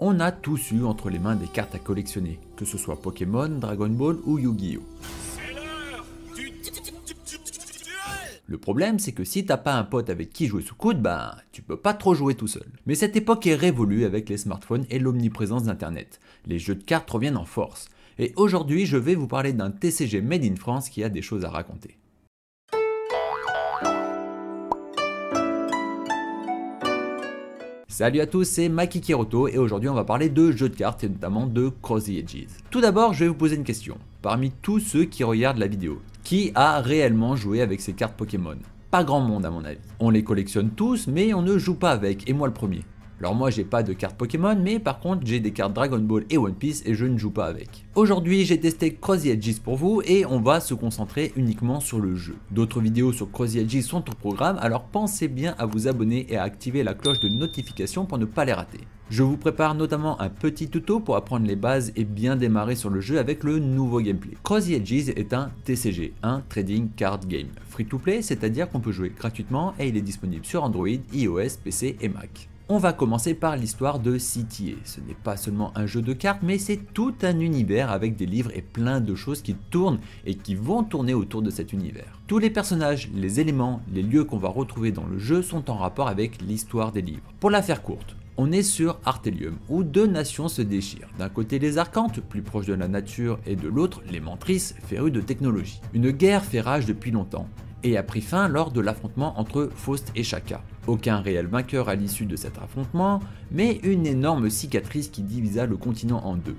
On a tous eu entre les mains des cartes à collectionner, que ce soit Pokémon, Dragon Ball ou Yu-Gi-Oh! Le problème, c'est que si t'as pas un pote avec qui jouer sous coude, ben tu peux pas trop jouer tout seul. Mais cette époque est révolue avec les smartphones et l'omniprésence d'internet. Les jeux de cartes reviennent en force. Et aujourd'hui, je vais vous parler d'un TCG Made in France qui a des choses à raconter. Salut à tous, c'est Maki Kiroto et aujourd'hui on va parler de jeux de cartes et notamment de Cross the Edges. Tout d'abord, je vais vous poser une question. Parmi tous ceux qui regardent la vidéo, qui a réellement joué avec ces cartes Pokémon? Pas grand monde à mon avis. On les collectionne tous, mais on ne joue pas avec, et moi le premier. Alors moi j'ai pas de cartes Pokémon, mais par contre j'ai des cartes Dragon Ball et One Piece et je ne joue pas avec. Aujourd'hui j'ai testé Cross the Edges pour vous et on va se concentrer uniquement sur le jeu. D'autres vidéos sur the Edges sont au programme, alors pensez bien à vous abonner et à activer la cloche de notification pour ne pas les rater. Je vous prépare notamment un petit tuto pour apprendre les bases et bien démarrer sur le jeu avec le nouveau gameplay. Cross the Edges est un TCG, un Trading Card Game. Free to play, c'est-à-dire qu'on peut jouer gratuitement et il est disponible sur Android, iOS, PC et Mac. On va commencer par l'histoire de CTA. Ce n'est pas seulement un jeu de cartes, mais c'est tout un univers avec des livres et plein de choses qui tournent et qui vont tourner autour de cet univers. Tous les personnages, les éléments, les lieux qu'on va retrouver dans le jeu sont en rapport avec l'histoire des livres. Pour la faire courte, on est sur Artelium, où deux nations se déchirent. D'un côté les Arcantes, plus proches de la nature, et de l'autre les Mentrices, férues de technologie. Une guerre fait rage depuis longtemps, et a pris fin lors de l'affrontement entre Faust et Shaka. Aucun réel vainqueur à l'issue de cet affrontement, mais une énorme cicatrice qui divisa le continent en deux.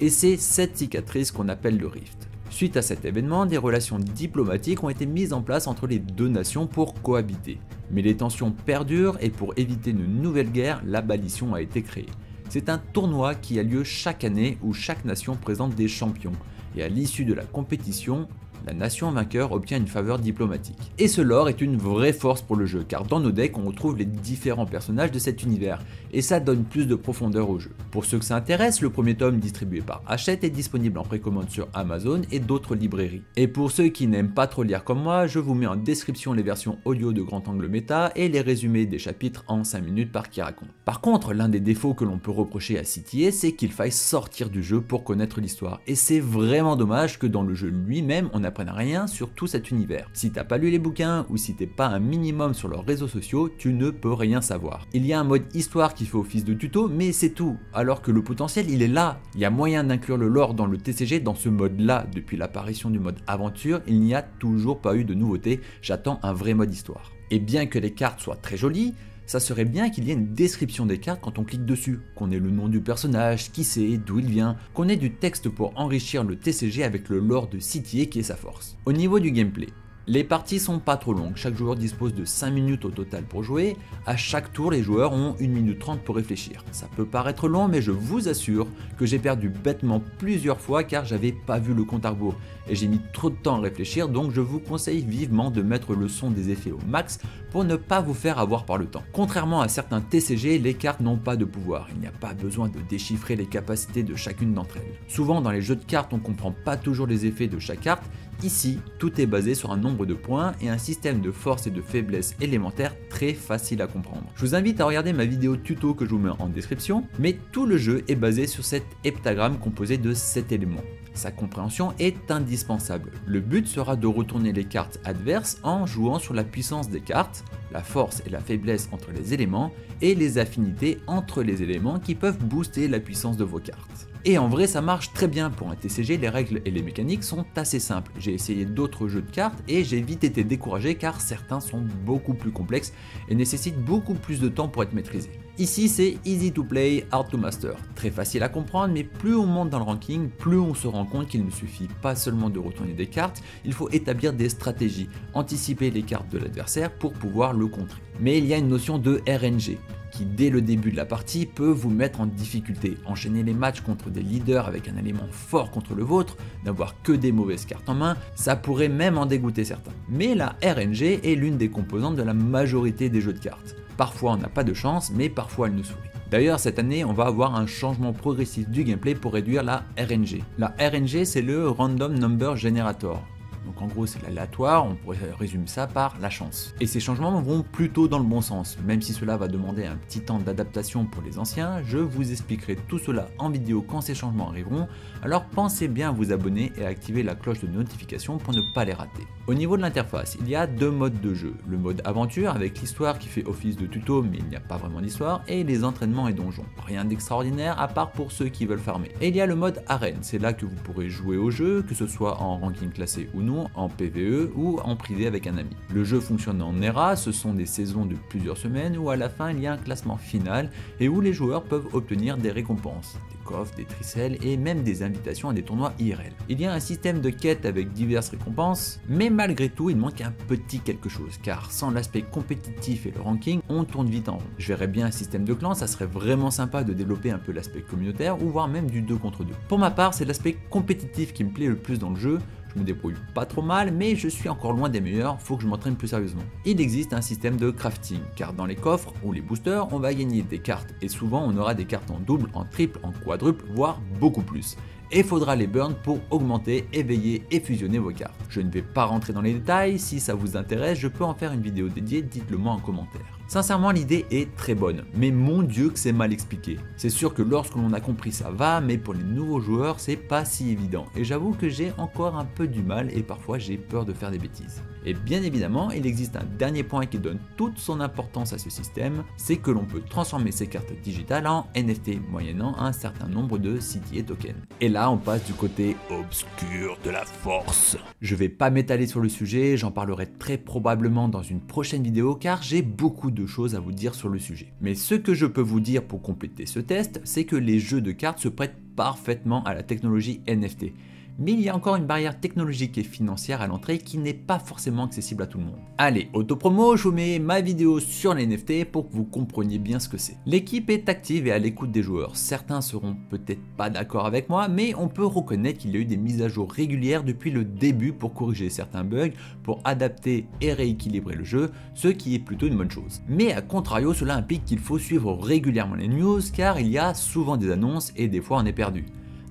Et c'est cette cicatrice qu'on appelle le Rift. Suite à cet événement, des relations diplomatiques ont été mises en place entre les deux nations pour cohabiter. Mais les tensions perdurent et pour éviter une nouvelle guerre, l'abolition a été créée. C'est un tournoi qui a lieu chaque année où chaque nation présente des champions. Et à l'issue de la compétition, la nation vainqueur obtient une faveur diplomatique. Et ce lore est une vraie force pour le jeu, car dans nos decks on retrouve les différents personnages de cet univers, et ça donne plus de profondeur au jeu. Pour ceux que ça intéresse, le premier tome distribué par Hachette est disponible en précommande sur Amazon et d'autres librairies. Et pour ceux qui n'aiment pas trop lire comme moi, je vous mets en description les versions audio de Grand Angle Méta et les résumés des chapitres en 5 minutes par qui raconte. Par contre, l'un des défauts que l'on peut reprocher à CTA, c'est qu'il faille sortir du jeu pour connaître l'histoire, et c'est vraiment dommage que dans le jeu lui-même on apprenne rien sur tout cet univers. Si t'as pas lu les bouquins ou si t'es pas un minimum sur leurs réseaux sociaux, tu ne peux rien savoir. Il y a un mode histoire qui fait office de tuto, mais c'est tout. Alors que le potentiel, il est là. Il y a moyen d'inclure le lore dans le TCG dans ce mode-là. Depuis l'apparition du mode aventure, il n'y a toujours pas eu de nouveauté. J'attends un vrai mode histoire. Et bien que les cartes soient très jolies, ça serait bien qu'il y ait une description des cartes quand on clique dessus, qu'on ait le nom du personnage, qui c'est, d'où il vient, qu'on ait du texte pour enrichir le TCG avec le lore de Citier qui est sa force. Au niveau du gameplay, les parties sont pas trop longues, chaque joueur dispose de 5 minutes au total pour jouer, à chaque tour les joueurs ont 1 minute 30 pour réfléchir. Ça peut paraître long mais je vous assure que j'ai perdu bêtement plusieurs fois car j'avais pas vu le compte à rebours et j'ai mis trop de temps à réfléchir donc je vous conseille vivement de mettre le son des effets au max pour ne pas vous faire avoir par le temps. Contrairement à certains TCG, les cartes n'ont pas de pouvoir, il n'y a pas besoin de déchiffrer les capacités de chacune d'entre elles. Souvent dans les jeux de cartes on comprend pas toujours les effets de chaque carte, Ici, tout est basé sur un nombre de points et un système de force et de faiblesse élémentaires très facile à comprendre. Je vous invite à regarder ma vidéo tuto que je vous mets en description, mais tout le jeu est basé sur cet heptagramme composé de 7 éléments. Sa compréhension est indispensable. Le but sera de retourner les cartes adverses en jouant sur la puissance des cartes, la force et la faiblesse entre les éléments, et les affinités entre les éléments qui peuvent booster la puissance de vos cartes. Et en vrai ça marche très bien pour un TCG, les règles et les mécaniques sont assez simples. J'ai essayé d'autres jeux de cartes et j'ai vite été découragé car certains sont beaucoup plus complexes et nécessitent beaucoup plus de temps pour être maîtrisés. Ici c'est easy to play, hard to master. Très facile à comprendre mais plus on monte dans le ranking, plus on se rend compte qu'il ne suffit pas seulement de retourner des cartes, il faut établir des stratégies, anticiper les cartes de l'adversaire pour pouvoir le contrer. Mais il y a une notion de RNG qui dès le début de la partie peut vous mettre en difficulté. Enchaîner les matchs contre des leaders avec un élément fort contre le vôtre, n'avoir que des mauvaises cartes en main, ça pourrait même en dégoûter certains. Mais la RNG est l'une des composantes de la majorité des jeux de cartes. Parfois on n'a pas de chance, mais parfois elle nous sourit. D'ailleurs, cette année, on va avoir un changement progressif du gameplay pour réduire la RNG. La RNG, c'est le Random Number Generator. Donc en gros c'est l'aléatoire, on pourrait résumer ça par la chance. Et ces changements vont plutôt dans le bon sens, même si cela va demander un petit temps d'adaptation pour les anciens, je vous expliquerai tout cela en vidéo quand ces changements arriveront, alors pensez bien à vous abonner et à activer la cloche de notification pour ne pas les rater. Au niveau de l'interface, il y a deux modes de jeu, le mode aventure avec l'histoire qui fait office de tuto mais il n'y a pas vraiment d'histoire, et les entraînements et donjons. Rien d'extraordinaire à part pour ceux qui veulent farmer. Et il y a le mode arène, c'est là que vous pourrez jouer au jeu, que ce soit en ranking classé ou non, en PvE ou en privé avec un ami. Le jeu fonctionne en ERA, ce sont des saisons de plusieurs semaines où à la fin il y a un classement final et où les joueurs peuvent obtenir des récompenses, des coffres, des tricelles et même des invitations à des tournois IRL. Il y a un système de quêtes avec diverses récompenses, mais malgré tout il manque un petit quelque chose, car sans l'aspect compétitif et le ranking, on tourne vite en rond. Je verrais bien un système de clans, ça serait vraiment sympa de développer un peu l'aspect communautaire ou voire même du 2 contre 2. Pour ma part, c'est l'aspect compétitif qui me plaît le plus dans le jeu, me débrouille pas trop mal, mais je suis encore loin des meilleurs, faut que je m'entraîne plus sérieusement. Il existe un système de crafting, car dans les coffres ou les boosters, on va gagner des cartes, et souvent on aura des cartes en double, en triple, en quadruple, voire beaucoup plus et faudra les burn pour augmenter, éveiller et fusionner vos cartes. Je ne vais pas rentrer dans les détails, si ça vous intéresse, je peux en faire une vidéo dédiée, dites-le moi en commentaire. Sincèrement, l'idée est très bonne, mais mon dieu que c'est mal expliqué. C'est sûr que lorsque l'on a compris ça va, mais pour les nouveaux joueurs, c'est pas si évident. Et j'avoue que j'ai encore un peu du mal et parfois j'ai peur de faire des bêtises. Et bien évidemment, il existe un dernier point qui donne toute son importance à ce système, c'est que l'on peut transformer ces cartes digitales en NFT, moyennant un certain nombre de CTA tokens. Et là, on passe du côté obscur de la force. Je vais pas m'étaler sur le sujet, j'en parlerai très probablement dans une prochaine vidéo car j'ai beaucoup de choses à vous dire sur le sujet. Mais ce que je peux vous dire pour compléter ce test, c'est que les jeux de cartes se prêtent parfaitement à la technologie NFT mais il y a encore une barrière technologique et financière à l'entrée qui n'est pas forcément accessible à tout le monde. Allez, autopromo, je vous mets ma vidéo sur les NFT pour que vous compreniez bien ce que c'est. L'équipe est active et à l'écoute des joueurs. Certains seront peut-être pas d'accord avec moi, mais on peut reconnaître qu'il y a eu des mises à jour régulières depuis le début pour corriger certains bugs, pour adapter et rééquilibrer le jeu, ce qui est plutôt une bonne chose. Mais à contrario, cela implique qu'il faut suivre régulièrement les news car il y a souvent des annonces et des fois on est perdu.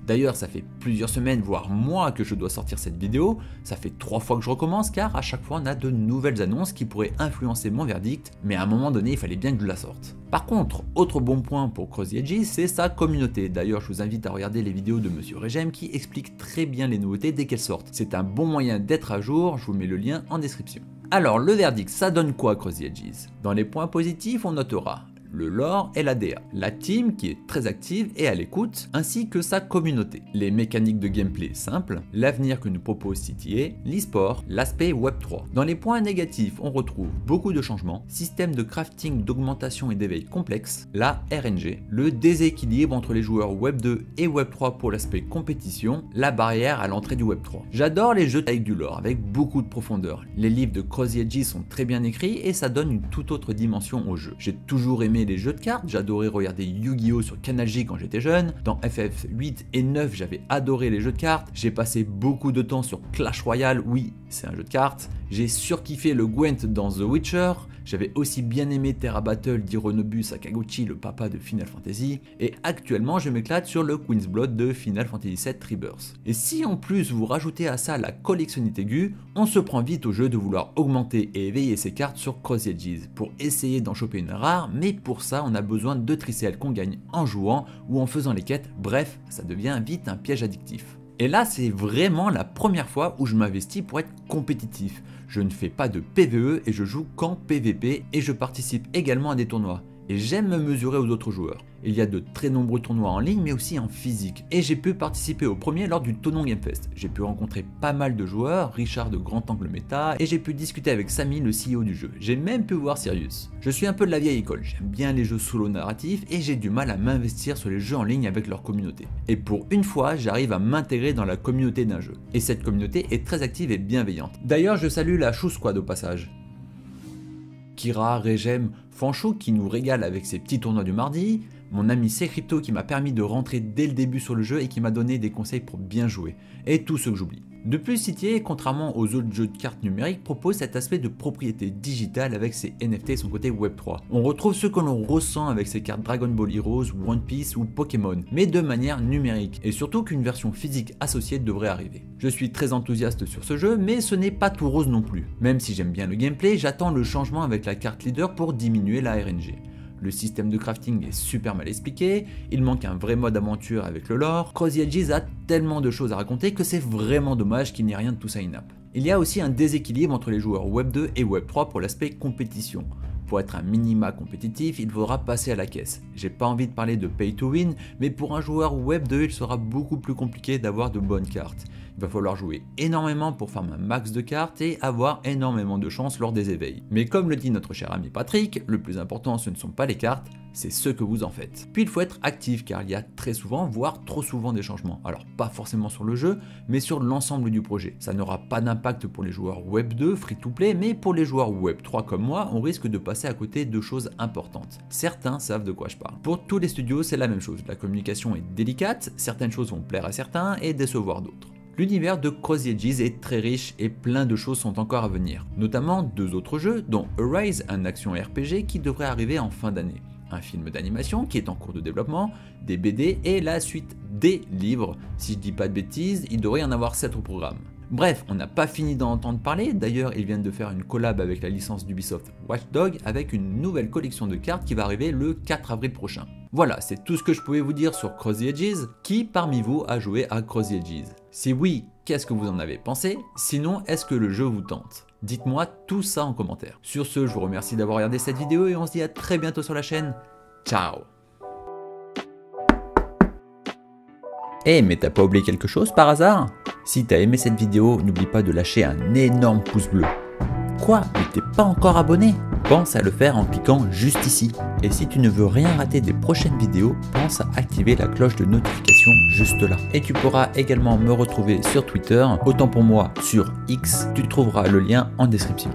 D'ailleurs, ça fait plusieurs semaines, voire mois que je dois sortir cette vidéo. Ça fait trois fois que je recommence car à chaque fois on a de nouvelles annonces qui pourraient influencer mon verdict, mais à un moment donné, il fallait bien que je la sorte. Par contre, autre bon point pour Cross Edge, c'est sa communauté. D'ailleurs, je vous invite à regarder les vidéos de Monsieur Regem qui explique très bien les nouveautés dès qu'elles sortent. C'est un bon moyen d'être à jour, je vous mets le lien en description. Alors, le verdict, ça donne quoi Cross Edges Dans les points positifs, on notera le lore et la DA, la team qui est très active et à l'écoute, ainsi que sa communauté, les mécaniques de gameplay simples, l'avenir que nous propose CTA, l'e-sport, l'aspect Web3. Dans les points négatifs, on retrouve beaucoup de changements, système de crafting, d'augmentation et d'éveil complexe, la RNG, le déséquilibre entre les joueurs Web2 et Web3 pour l'aspect compétition, la barrière à l'entrée du Web3. J'adore les jeux avec du lore, avec beaucoup de profondeur. Les livres de Crossy Edgy sont très bien écrits et ça donne une toute autre dimension au jeu. J'ai toujours aimé les jeux de cartes, j'adorais regarder Yu-Gi-Oh! sur Canal J quand j'étais jeune, dans FF 8 et 9 j'avais adoré les jeux de cartes, j'ai passé beaucoup de temps sur Clash Royale, oui c'est un jeu de cartes, j'ai surkiffé le Gwent dans The Witcher, j'avais aussi bien aimé Terra Battle d'Hironobu Sakaguchi, le papa de Final Fantasy, et actuellement je m'éclate sur le Queen's Blood de Final Fantasy VII Rebirth. Et si en plus vous rajoutez à ça la collectionnite aiguë, on se prend vite au jeu de vouloir augmenter et éveiller ses cartes sur Cross Edges pour essayer d'en choper une rare, mais pour ça on a besoin de tricelles qu'on gagne en jouant ou en faisant les quêtes, bref, ça devient vite un piège addictif. Et là, c'est vraiment la première fois où je m'investis pour être compétitif. Je ne fais pas de PVE et je joue qu'en PVP et je participe également à des tournois et j'aime me mesurer aux autres joueurs. Il y a de très nombreux tournois en ligne mais aussi en physique et j'ai pu participer au premier lors du Tonon Game Fest. J'ai pu rencontrer pas mal de joueurs, Richard de Grand Angle Meta et j'ai pu discuter avec Samy le CEO du jeu. J'ai même pu voir Sirius. Je suis un peu de la vieille école, j'aime bien les jeux solo narratifs et j'ai du mal à m'investir sur les jeux en ligne avec leur communauté. Et pour une fois, j'arrive à m'intégrer dans la communauté d'un jeu. Et cette communauté est très active et bienveillante. D'ailleurs, je salue la Chou Squad au passage. Kira, Regem, Fanchou qui nous régale avec ses petits tournois du mardi, mon ami Crypto qui m'a permis de rentrer dès le début sur le jeu et qui m'a donné des conseils pour bien jouer, et tous ceux que j'oublie. De plus, Citier, contrairement aux autres jeux de cartes numériques, propose cet aspect de propriété digitale avec ses NFT et son côté Web3. On retrouve ce que l'on ressent avec ses cartes Dragon Ball Heroes, One Piece ou Pokémon, mais de manière numérique, et surtout qu'une version physique associée devrait arriver. Je suis très enthousiaste sur ce jeu, mais ce n'est pas tout rose non plus. Même si j'aime bien le gameplay, j'attends le changement avec la carte leader pour diminuer la RNG. Le système de crafting est super mal expliqué, il manque un vrai mode aventure avec le lore, Crossy Edges a tellement de choses à raconter que c'est vraiment dommage qu'il n'y ait rien de tout ça in-app. Il y a aussi un déséquilibre entre les joueurs Web 2 et Web 3 pour l'aspect compétition. Pour être un minima compétitif, il faudra passer à la caisse. J'ai pas envie de parler de pay to win, mais pour un joueur Web 2, il sera beaucoup plus compliqué d'avoir de bonnes cartes. Il va falloir jouer énormément pour faire un max de cartes et avoir énormément de chance lors des éveils. Mais comme le dit notre cher ami Patrick, le plus important ce ne sont pas les cartes, c'est ce que vous en faites. Puis il faut être actif car il y a très souvent, voire trop souvent des changements. Alors pas forcément sur le jeu, mais sur l'ensemble du projet. Ça n'aura pas d'impact pour les joueurs Web 2, free to play, mais pour les joueurs Web 3 comme moi, on risque de passer à côté de choses importantes. Certains savent de quoi je parle. Pour tous les studios, c'est la même chose. La communication est délicate, certaines choses vont plaire à certains et décevoir d'autres. L'univers de Crossy Edges est très riche et plein de choses sont encore à venir, notamment deux autres jeux, dont Arise, un action RPG qui devrait arriver en fin d'année un film d'animation qui est en cours de développement, des BD et la suite des livres. Si je dis pas de bêtises, il devrait y en avoir 7 au programme. Bref, on n'a pas fini d'en entendre parler, d'ailleurs ils viennent de faire une collab avec la licence d'Ubisoft Watchdog avec une nouvelle collection de cartes qui va arriver le 4 avril prochain. Voilà, c'est tout ce que je pouvais vous dire sur Cross the Edges. Qui parmi vous a joué à Cross the Edges? Si oui, qu'est-ce que vous en avez pensé? Sinon, est-ce que le jeu vous tente? Dites-moi tout ça en commentaire. Sur ce, je vous remercie d'avoir regardé cette vidéo et on se dit à très bientôt sur la chaîne. Ciao Eh mais t'as pas oublié quelque chose par hasard? Si t'as aimé cette vidéo, n'oublie pas de lâcher un énorme pouce bleu. Quoi Mais t'es pas encore abonné? Pense à le faire en cliquant juste ici. Et si tu ne veux rien rater des prochaines vidéos, pense à activer la cloche de notification juste là. Et tu pourras également me retrouver sur Twitter, autant pour moi sur X, tu trouveras le lien en description.